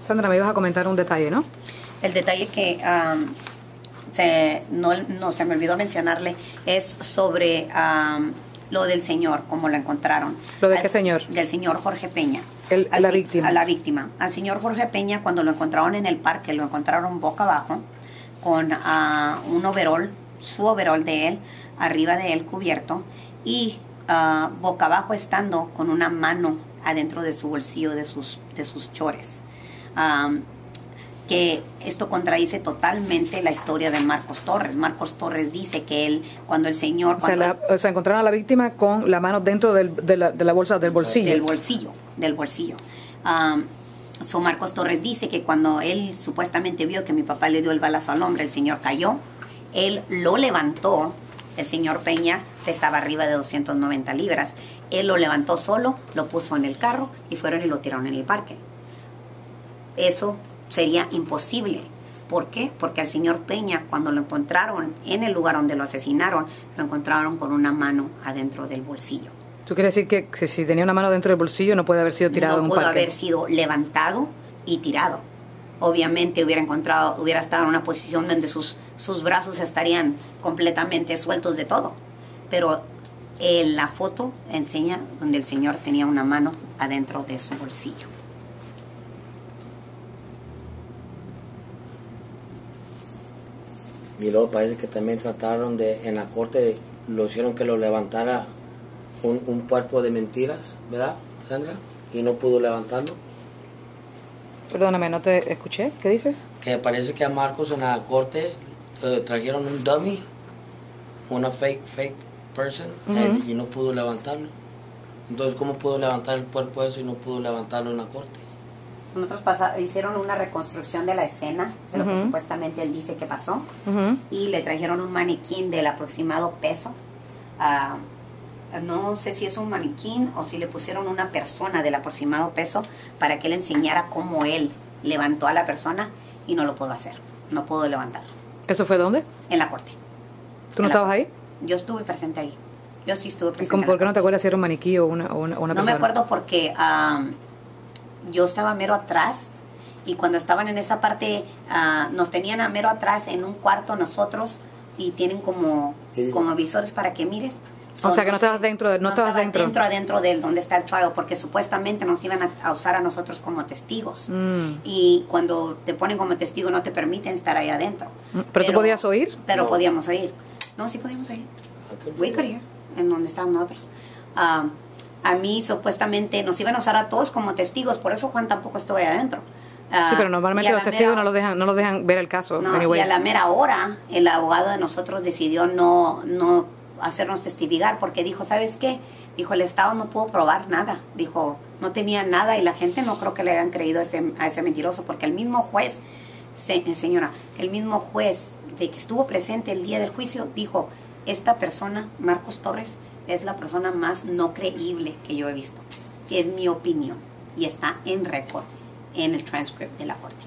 Sandra, me ibas a comentar un detalle, ¿no? El detalle que um, se, no, no, se me olvidó mencionarle es sobre um, lo del señor, como lo encontraron. ¿Lo de qué señor? Del señor Jorge Peña. El, a la víctima. A la víctima. Al señor Jorge Peña, cuando lo encontraron en el parque, lo encontraron boca abajo, con uh, un overol, su overol de él, arriba de él cubierto, y uh, boca abajo estando con una mano adentro de su bolsillo de sus, de sus chores. Um, que esto contradice totalmente la historia de Marcos Torres. Marcos Torres dice que él, cuando el señor... la, sea, encontraron a la víctima con la mano dentro del, de, la, de, la, bolsa del bolsillo. Del bolsillo, del bolsillo. Um, so Marcos Torres dice que cuando él supuestamente vio que mi papá le dio el balazo al hombre, el señor cayó, él lo levantó, el señor Peña pesaba arriba de 290 libras, él lo levantó solo, lo puso en el carro y fueron y lo tiraron en el parque. Eso sería imposible. ¿Por qué? Porque al señor Peña, cuando lo encontraron en el lugar donde lo asesinaron, lo encontraron con una mano adentro del bolsillo. ¿Tú quieres decir que, que si tenía una mano dentro del bolsillo no puede haber sido tirado no en un pudo parque? haber sido levantado y tirado. Obviamente hubiera encontrado, hubiera estado en una posición donde sus, sus brazos estarían completamente sueltos de todo. Pero eh, la foto enseña donde el señor tenía una mano adentro de su bolsillo. Y luego parece que también trataron de, en la corte, lo hicieron que lo levantara un, un cuerpo de mentiras, ¿verdad, Sandra? Y no pudo levantarlo. Perdóname, no te escuché. ¿Qué dices? Que parece que a Marcos en la corte eh, trajeron un dummy, una fake, fake person, and- y no pudo levantarlo. Entonces, ¿cómo pudo levantar el cuerpo eso y no pudo levantarlo en la corte? Nosotros pasa- hicieron una reconstrucción de la escena, de lo que Ujú. supuestamente él dice que pasó, Ujú. y le trajeron un maniquín del aproximado peso. Ah, no sé si es un maniquín o si le pusieron una persona del aproximado peso para que él enseñara cómo él levantó a la persona y no lo pudo hacer, no pudo levantar ¿Eso fue dónde? en la corte. ¿Tú no estabas ahí? Yo estuve presente ahí. Yo sí estuve ¿Y presente. cómo, en la por qué no te acuerdas si era un maniquí o una, o una, o una No me persona? acuerdo porque am, yo estaba mero atrás y cuando estaban en esa parte ah, nos tenían a mero atrás en un cuarto nosotros y tienen como, Sí. como visores para que mires. O sea, que no estabas dentro de- no estabas estaba dentro. dentro adentro del donde está el trial porque supuestamente nos iban a, a usar a nosotros como testigos Mm. y cuando te ponen como testigo no te permiten estar ahí adentro. Mm, ¿Pero tú podías oír? Pero No. podíamos oír. No, sí podíamos oír. We could hear, en donde estaban nosotros. Ah, a mí supuestamente nos iban a usar a todos como testigos, por eso Juan tampoco estuvo ahí adentro. Ah, Sí, pero normalmente los testigos mera- no los dejan, no los dejan ver el caso. no, anyway. y a la mera hora el abogado de nosotros decidió no, no hacernos testificar porque dijo, ¿sabes qué? Dijo, el Estado no pudo probar nada. Dijo, no tenía nada y la gente no creo que le hayan creído a ese, a ese mentiroso porque el mismo juez, se- señora, el mismo juez de que estuvo presente el día del juicio dijo, esta persona, Marcos Torres, es la persona más no creíble que yo he visto. Es mi opinión y está en récord en el transcript de la corte.